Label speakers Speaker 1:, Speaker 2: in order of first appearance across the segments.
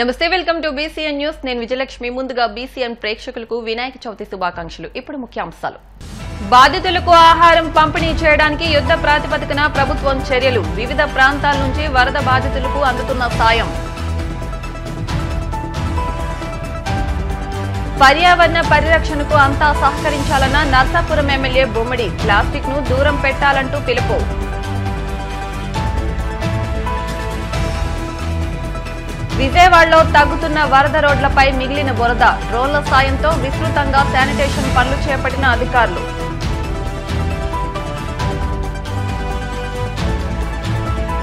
Speaker 1: నమస్తే welcome to BCN news. నేను విజయలక్ష్మి. ముందుగా బీసీఎన్ ప్రేక్షకులకు వినాయక చవితి శుభాకాంక్షలు. ఇప్పుడు ముఖ్యాంశాలు. బాధితులకు ఆహారం పంపిణీ చేయడానికి యుద్ధ ప్రాతిపదికన ప్రభుత్వం చర్యలు. వివిధ ప్రాంతాల నుంచి వరద బాధితులకు అందుతున్న సాయం. పర్యావరణ పరిరక్షణకు అంతా సహకరించాలన్న నర్సాపురం ఎమ్మెల్యే బొమ్మడి. ప్లాస్టిక్ను దూరం పెట్టాలంటూ పిలుపు. విజయవాడలో తగ్గుతున్న వరద రోడ్లపై మిగిలిన బురద డ్రోన్ల సాయంతో విస్తృతంగా శానిటేషన్ పనులు చేపట్టిన అధికారులు.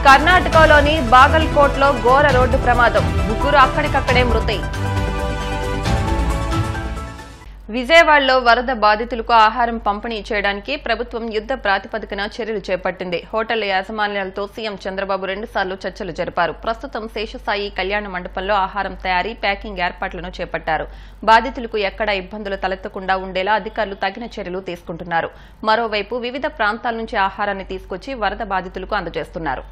Speaker 1: కర్ణాటకలోని బాగల్కోట్లో ఘోర రోడ్డు ప్రమాదం. ముగ్గురు అక్కడికక్కడే మృతి. విజయవాడలో వరద బాధితులకు ఆహారం పంపిణీ చేయడానికి ప్రభుత్వం యుద్ధ ప్రాతిపదికన చర్యలు చేపట్టింది. హోటళ్ళ యాజమాన్యాలతో సీఎం చంద్రబాబు రెండుసార్లు చర్చలు జరిపారు. ప్రస్తుతం శేషసాయి కళ్యాణ మండపంలో ఆహారం తయారీ ప్యాకింగ్ ఏర్పాట్లను చేపట్టారు. బాధితులకు ఎక్కడా ఇబ్బందులు తలెత్తకుండా ఉండేలా అధికారులు తగిన చర్యలు తీసుకుంటున్నారు. మరోవైపు వివిధ ప్రాంతాల నుంచి ఆహారాన్ని తీసుకొచ్చి వరద బాధితులకు అందజేస్తున్నారు.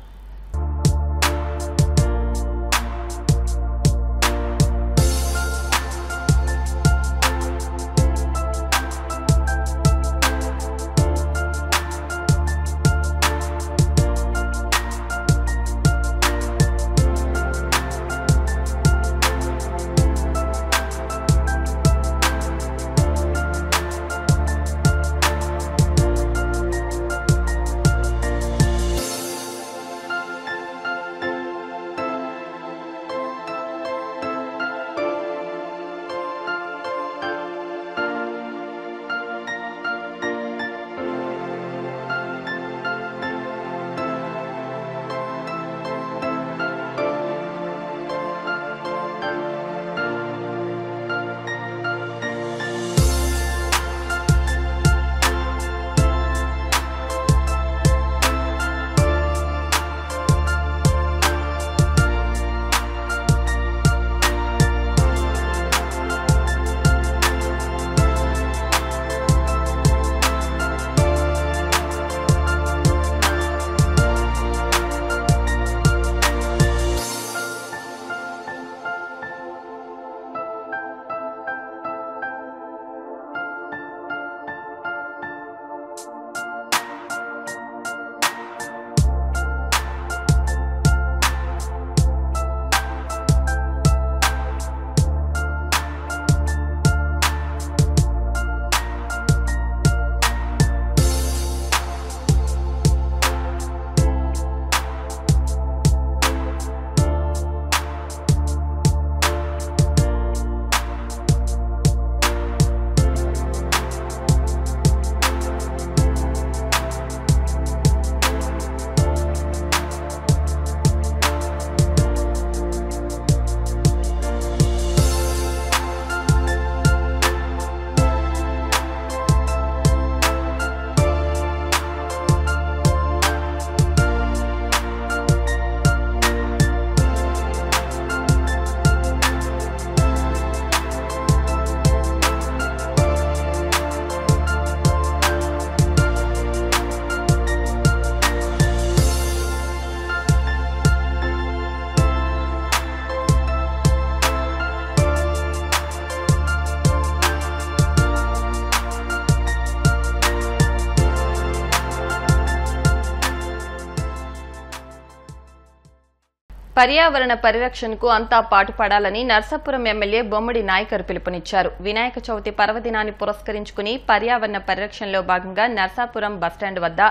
Speaker 1: పర్యావరణ పరిరక్షణకు అంతా పాటుపడాలని నర్సాపురం ఎమ్మెల్యే బొమ్మడి నాయకర్ పిలుపునిచ్చారు. వినాయక చవితి పర్వదినాన్ని పురస్కరించుకుని పర్యావరణ పరిరక్షణలో భాగంగా నర్సాపురం బస్టాండ్ వద్ద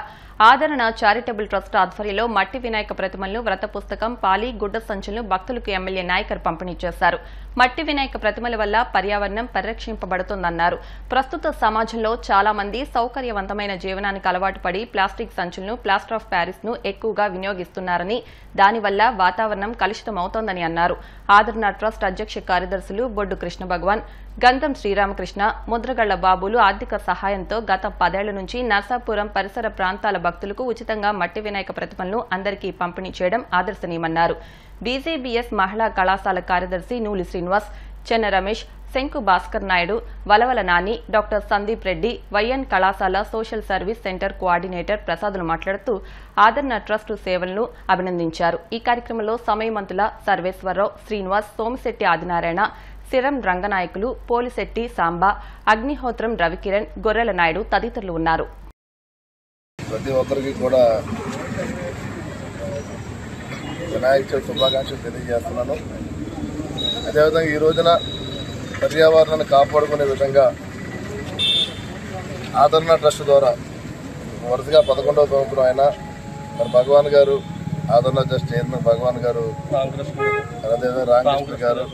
Speaker 1: ఆదరణ చారిటబుల్ ట్రస్ట్ ఆధ్వర్యంలో మట్టి వినాయక ప్రతిమలను వ్రత పుస్తకం పాలి గుడ్డ సంచులను భక్తులకు ఎమ్మెల్యే నాయకర్ పంపిణీ చేశారు. మట్టి వినాయక ప్రతిమల వల్ల పర్యావరణం పరిరక్షింపబడుతోందన్నారు. ప్రస్తుత సమాజంలో చాలా మంది సౌకర్యవంతమైన జీవనానికి అలవాటు పడి ప్లాస్టిక్ సంచులను ప్లాస్టర్ ఆఫ్ ప్యారిస్ను ఎక్కువగా వినియోగిస్తున్నారని దానివల్ల వాతావరణం కలుషితమవుతోందని అన్నారు. ఆదరణ ట్రస్ట్ అధ్యక్ష కార్యదర్శులు బొడ్డు కృష్ణ భగవాన్ గంధం శ్రీరామకృష్ణ ముద్రగళ్ళ బాబులు ఆర్థిక సహాయంతో గత పదేళ్ళ నుంచి నర్సాపురం పరిసర ప్రాంతాల భక్తులకు ఉచితంగా మట్టి వినాయక ప్రతిమలను అందరికీ పంపిణీ చేయడం ఆదర్శనీయమన్నారు. బీజేబీఎస్ మహిళా కళాశాల కార్యదర్శి నూలి శ్రీనివాస్ చెన్న రమేష్ శంకు భాస్కర్ నాయుడు వలవల నాని డాక్టర్ సందీప్ రెడ్డి వైఎన్ కళాశాల social service centre coordinator Prasadulu మాట్లాడుతూ ఆదరణ ట్రస్ట్ సేవలను అభినందించారు. ఈ కార్యక్రమంలో సమయమంతుల సర్వేశ్వరరావు శ్రీనివాస్ సోమిశెట్టి ఆదినారాయణ సిరం రంగనాయకులు పోలిశెట్టి సాంబా అగ్నిహోత్రం రవికిరణ్ గొర్రెల నాయుడు తదితరులు ఉన్నారు.
Speaker 2: ప్రతి ఒక్కరికి కూడా వినాయక చవితి శుభాకాంక్షలు తెలియజేస్తున్నాను. అదేవిధంగా ఈ రోజున పర్యావరణాన్ని కాపాడుకునే విధంగా ఆదరణ ట్రస్ట్ ద్వారా వరుసగా పదకొండవ సంవత్సరం ఆయన మరి భగవాన్ గారు ఆదరణ ట్రస్ట్ చైర్మన్ భగవాన్ గారు అదేవిధంగా రామకృష్ణ గారు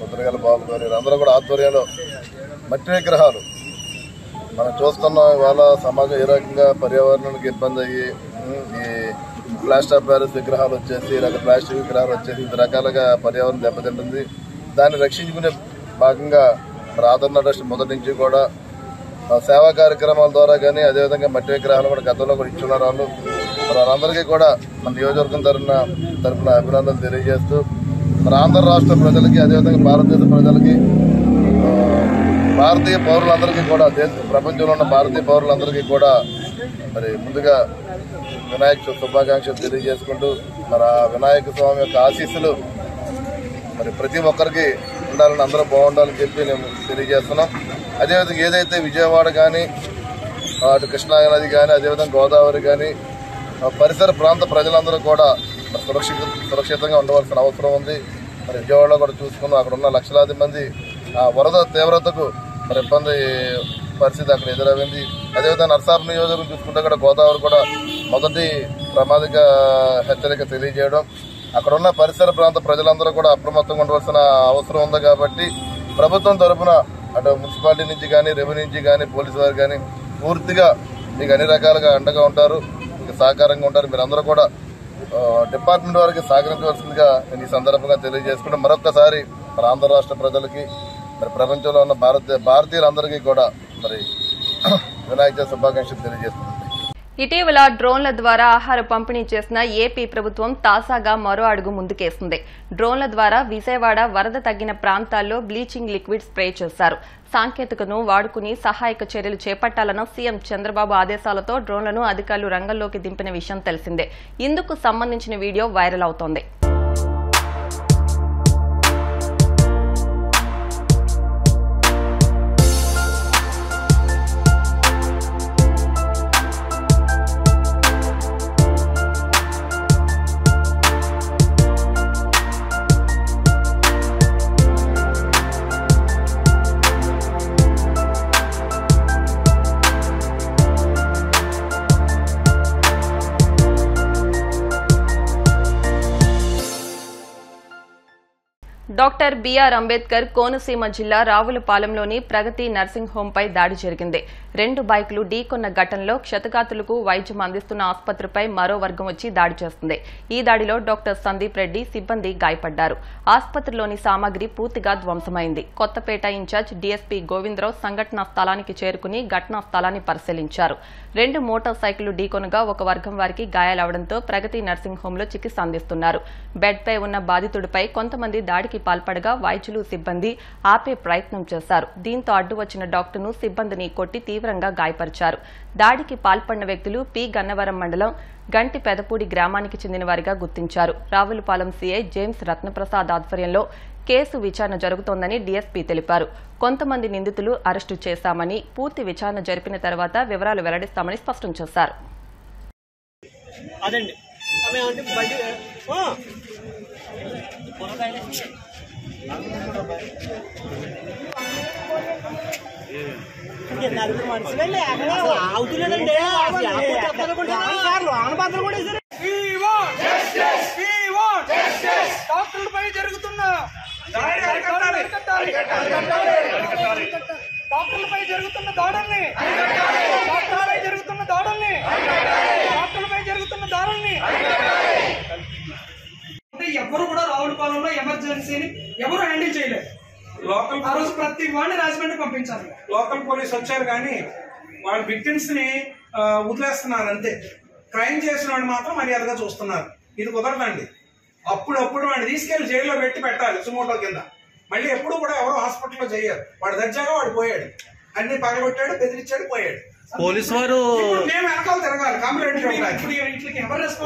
Speaker 2: ముద్రగల బాబు గారు. వీరందరూ కూడా ఆధ్వర్యంలో మట్టి విగ్రహాలు. మనం చూస్తున్నాం ఇవాళ సమాజం ఏ రకంగా పర్యావరణానికి ఇబ్బంది అయ్యి ఈ ప్లాస్టర్ ఆఫ్ ప్యారిస్ విగ్రహాలు వచ్చేసి రక ప్లాస్టిక్ విగ్రహాలు వచ్చేసి వివిధ రకాలుగా పర్యావరణం దెబ్బతింటుంది. దాన్ని రక్షించుకునే భాగంగా మరి ఆదరణ ట్రస్ట్ మొదటి నుంచి కూడా సేవా కార్యక్రమాల ద్వారా కానీ అదేవిధంగా మట్టి విగ్రహాలు కూడా గతంలో కూడా ఇచ్చున్నారు వాళ్ళు. వాళ్ళందరికీ కూడా మన నియోజకవర్గం తరఫున తరఫున అభినందనలు తెలియజేస్తూ మన ఆంధ్ర రాష్ట్ర ప్రజలకి అదేవిధంగా భారతదేశ ప్రజలకి భారతీయ పౌరులందరికీ కూడా దేశ ప్రపంచంలో ఉన్న భారతీయ పౌరులందరికీ కూడా మరి ముందుగా వినాయక శుభాకాంక్షలు తెలియజేసుకుంటూ మరి ఆ వినాయక స్వామి యొక్క ఆశీస్సులు మరి ప్రతి ఒక్కరికి ఉండాలని అందరూ బాగుండాలని చెప్పి నేను తెలియజేస్తున్నాం. అదేవిధంగా ఏదైతే విజయవాడ కానీ అటు కృష్ణా నది కానీ అదేవిధంగా గోదావరి కానీ పరిసర ప్రాంత ప్రజలందరూ కూడా సురక్షిత సురక్షితంగా ఉండవలసిన అవసరం ఉంది. మరి విజయవాడలో కూడా చూసుకున్నాం అక్కడ ఉన్న లక్షలాది మంది ఆ వరద తీవ్రతకు మరి ఇబ్బంది పరిస్థితి అక్కడ ఎదురైంది అదేవిధంగా నర్సాపు నియోజకవర్గం చూసుకుంటే కూడా గోదావరి కూడా మొదటి ప్రమాదిక హెచ్చరిక తెలియజేయడం. అక్కడ ఉన్న పరిసర ప్రాంత ప్రజలందరూ కూడా అప్రమత్తంగా ఉండవలసిన అవసరం ఉంది కాబట్టి ప్రభుత్వం తరపున అటు మున్సిపాలిటీ నుంచి కానీ రెవెన్యూ నుంచి కానీ పోలీసు వారు కానీ పూర్తిగా మీకు అన్ని రకాలుగా అండగా ఉంటారు మీకు సహకారంగా ఉంటారు. మీరందరూ కూడా డిపార్ట్మెంట్ వారికి సహకరించవలసిందిగా నేను ఈ సందర్భంగా తెలియజేసుకుంటే మరొక్కసారి మన ఆంధ్ర రాష్ట్ర ప్రజలకి మరి ప్రపంచంలో ఉన్న భారతీయ భారతీయులందరికీ కూడా మరి వినాయక శుభాకాంక్షలు తెలియజేస్తున్నాను
Speaker 1: ఇటీవల డ్రోన్ల ద్వారా ఆహార పంపిణీ చేసిన ఏపీ ప్రభుత్వం తాజాగా మరో అడుగు ముందుకేసింది. డ్రోన్ల ద్వారా విజయవాడ వరద తగ్గిన ప్రాంతాల్లో బ్లీచింగ్ లిక్విడ్ స్ప్రే చేశారు. సాంకేతికను వాడుకుని సహాయక చర్యలు చేపట్టాలన్న సీఎం చంద్రబాబు ఆదేశాలతో డ్రోన్లను అధికారులు రంగంలోకి దింపిన విషయం తెలిసిందే. ఇందుకు సంబంధించిన వీడియో వైరల్ అవుతోంది. డాక్టర్ బిఆర్ అంబేద్కర్ కోనసీమ జిల్లా రావులపాలెంలోని ప్రగతి నర్సింగ్ హోంపై దాడి జరిగింది. రెండు బైకులు ఢీకొన్న ఘటనలో క్షతగాతులకు వైద్యం అందిస్తున్న ఆసుపత్రిపై మరో వర్గం వచ్చి దాడి చేస్తుంది. ఈ దాడిలో డాక్టర్ సందీప్ రెడ్డి సిబ్బంది గాయపడ్డారు. ఆసుపత్రిలోని సామాగ్రి పూర్తిగా ధ్వంసమైంది. Kothapeta in charge DSP Govindarao సంఘటనా స్థలానికి చేరుకుని ఘటనా స్థలాన్ని పరిశీలించారు. రెండు మోటార్ సైకిళ్ళు ఢీకొనగా ఒక వర్గం వారికి గాయాలవడంతో ప్రగతి నర్సింగ్ హోంలో చికిత్స అందిస్తున్నారు. బెడ్పై ఉన్న బాధితుడిపై కొంతమంది దాడికి పాల్పడగా వైద్యులు సిబ్బంది ఆపే ప్రయత్నం చేశారు. దీంతో అడ్డు వచ్చిన డాక్టర్ను సిబ్బందిని కొట్టి తీవ్రంగా గాయపరిచారు. దాడికి పాల్పడిన వ్యక్తులు పి. గన్నవరం మండలం గంటి పెదపూడి గ్రామానికి చెందిన వారిగా గుర్తించారు. రావులపాలెం సీఐ జేమ్స్ రత్నప్రసాద్ ఆధ్వర్యంలో కేసు విచారణ జరుగుతోందని డీఎస్పీ తెలిపారు. కొంతమంది నిందితులు అరెస్టు చేశామని పూర్తి విచారణ జరిపిన తర్వాత వివరాలు వెల్లడిస్తామని స్పష్టం చేశారు.
Speaker 3: అదండి. నలుగురు మనుషులండి లోన బద్దలు కూడా వేశారు.
Speaker 4: డాక్టర్లపై జరుగుతున్న. డాక్టర్లపై జరుగుతున్న దాడుల్ని డాక్టర్లపై జరుగుతున్న దాడుల్ని డాక్టర్లపై జరుగుతున్న దాడుల్ని అంటే ఎవరు కూడా రావులపాలెంలో ఎమర్జెన్సీని ఎవరు హ్యాండిల్ చేయలేదు.
Speaker 5: లోకల్
Speaker 4: ఆ రోజు ప్రతి వాడిని రాజమండ్రి పంపించాలి.
Speaker 5: లోకల్ పోలీస్ వచ్చారు కానీ వాళ్ళ విక్టిమ్స్ని వదిలేస్తున్నారు అంతే. క్రైమ్ చేసిన వాడు మాత్రం మర్యాదగా చూస్తున్నారు. ఇది కుదరదండి. అప్పుడప్పుడు వాడిని తీసుకెళ్ళి జైల్లో పెట్టి పెట్టాలి సుమోటో కింద. మళ్ళీ ఎప్పుడు కూడా ఎవరు హాస్పిటల్లో చేయరు. వాడు దర్జాగా వాడు పోయాడు. అన్ని పగలగొట్టాడు బెదిరించాడు పోయాడు.
Speaker 6: పోలీసు వారు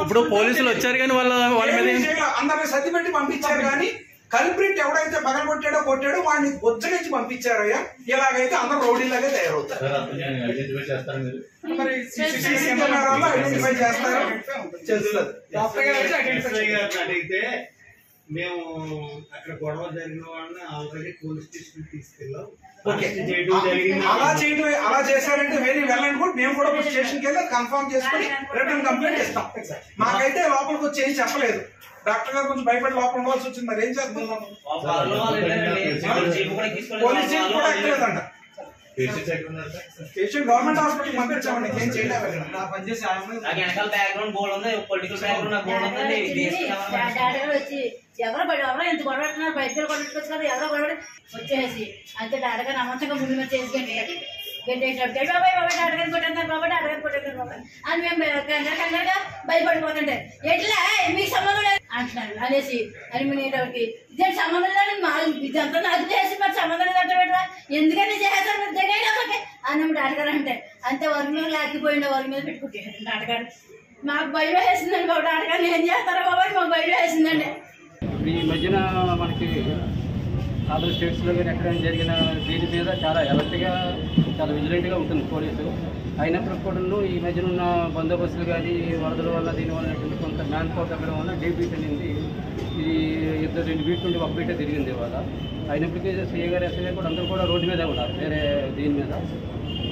Speaker 5: ఇప్పుడు
Speaker 6: పోలీసులు వచ్చారు కానీ వాళ్ళ వాళ్ళ మీద.
Speaker 5: అందరిని సర్ది పెట్టి పంపించారు కానీ కల్ప్రిట్ ఎవడైతే పగల కొట్టాడో కొట్టాడో వాడిని బొజ్జగించి పంపించారయ్యా ఇలాగైతే అందరూ రౌడీలాగే తయారవుతారు
Speaker 4: మరి
Speaker 5: ఐడెంటిఫై చేస్తారు
Speaker 4: డాక్టర్ గారు
Speaker 7: అడిగితే మేము అక్కడ గొడవ జరిగిన వాళ్ళని ఆల్రెడీ పోలీస్ స్టేషన్ తీసుకెళ్ళాం
Speaker 5: అలా చేయడం అలా చేశారంటే వెరీ వెల్ అండ్ గుడ్ మేము కూడా స్టేషన్కి వెళ్ళి కన్ఫర్మ్ చేసుకుని రిటర్న్ కంప్లైంట్ ఇస్తాం మాకైతే లోపలికి వచ్చి ఏం చెప్పలేదు డాక్టర్ గారు కొంచెం భయపడి లోపల ఉండవలసి వచ్చింది మరి ఏం చేస్తాం పోలీస్ జీప్ కూడా ఎక్కలేదంట పేషెంట్ గవర్నమెంట్ హాస్పిటల్ పంపించామండి ఏం చేయలేదు అక్కడ.
Speaker 3: నాకు వెనకాల బ్యాక్గ్రౌండ్ బోర్డు ఉంది పొలిటికల్ బ్యాక్గ్రౌండ్ నాకు బోర్డు ఉంది
Speaker 8: డాడీ వచ్చి ఎవరో పడి ఎవరో ఎంత గొడవ పెడుతున్నారు బయటకు కొట్టుకొచ్చు కదా ఎవరో గొడవ వచ్చేసి అంతే డాడీ గారు నమ్మకంగా ముందు మీద చేసి గంటే బాబాయ్ బాబాయ్ కొట్టేస్తారు బాబాయ్ డాడీ బాబాయ్. అని మేము కంగారు కంగారుగా భయపడిపోతుంటే ఎట్లా? మీకు సంబంధం లేదు? అంటున్నారు. అనేసి అని మీ నేటోకి ఇదేంటి సంబంధం లేదు మా ఇదంతా నాకు చేసి మరి సంబంధం కట్టబెట్టరా పెట్టరా ఎందుకని చేస్తారు మీరు ఒకటి అని డాడీ అంటే అంతే వర్క్ మీద లాక్కిపోయిండే వర్క్ మీద పెట్టుకుంటే. అడగారు. మాకు భయం వేసిందండి బాబు డాడీ ఏం చేస్తారా బాబాయ్ మాకు భయం వేసిందండి.
Speaker 9: ఈ మధ్యన మనకి అదర్ స్టేట్స్లో కానీ ఎక్కడైనా జరిగిన దీని మీద చాలా ఎలర్ట్గా చాలా విజిలెంట్గా ఉంటుంది పోలీసు అయినప్పుడు కూడా ఈ మధ్యన ఉన్న బందోబస్తులు కానీ వరదల వల్ల దీనివల్ల కొంత మ్యాన్ పవర్ తగ్గడం వల్ల డే బీట్ అనేది ఇది ఇద్దరు రెండు బీట్ నుండి ఒక బీటే తిరిగింది ఇవాళ. అయినప్పటికీ సీఏ గారు ఎస్ఐ గారు కూడా అందరూ కూడా రోడ్డు మీద ఉన్నారు వేరే దీని మీద.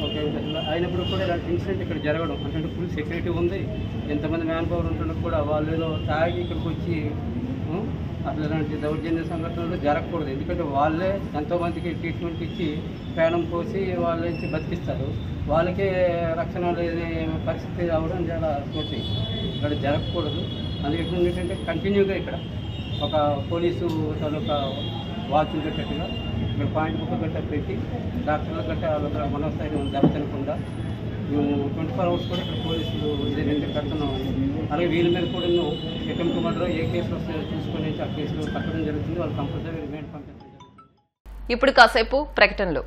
Speaker 9: ఓకే అట్లా అయినప్పుడు కూడా ఇలాంటి ఇన్సిడెంట్ ఇక్కడ జరగడం అంటే ఫుల్ సెక్యూరిటీ ఉంది. ఎంతమంది మ్యాన్ పవర్ ఉంటున్నప్పుడు కూడా వాళ్ళు ఏదో తాగి ఇక్కడికి వచ్చి అసలు ఇలాంటి దౌర్జన్య సంఘటనలు జరగకూడదు. ఎందుకంటే వాళ్ళే ఎంతోమందికి ట్రీట్మెంట్ ఇచ్చి ప్రయాణం పోసి వాళ్ళ నుంచి బతికిస్తారు. వాళ్ళకే రక్షణ లేని పరిస్థితి రావడం చాలా స్మృతి ఇక్కడ జరగకూడదు. అందుకే ఏంటంటే కంటిన్యూగా ఇక్కడ ఒక పోలీసు తాలూకా వాచ్ పెట్టేట్టుగా ఇక్కడ పాయింట్ బుక్ గట్ట పెట్టి డాక్టర్ల గట్ట వాళ్ళ మనోస్థైర్యం దెబ్బతినకుండా ట్వంటీ ఫోర్ అవర్స్ కూడా ఇక్కడ పోలీసులు ఇదే నేను కడుతున్నాం అలాగే వీళ్ళ మీద కూడా అటెంప్ట్ మర్డర్ ఏ కేసులు వస్తాయో చూసుకొని ఆ కేసులు కట్టడం జరుగుతుంది. వాళ్ళు కంపల్సరీ రిమైండ్ పంపించడం
Speaker 1: ఇప్పుడు కాసేపు ప్రకటనలు.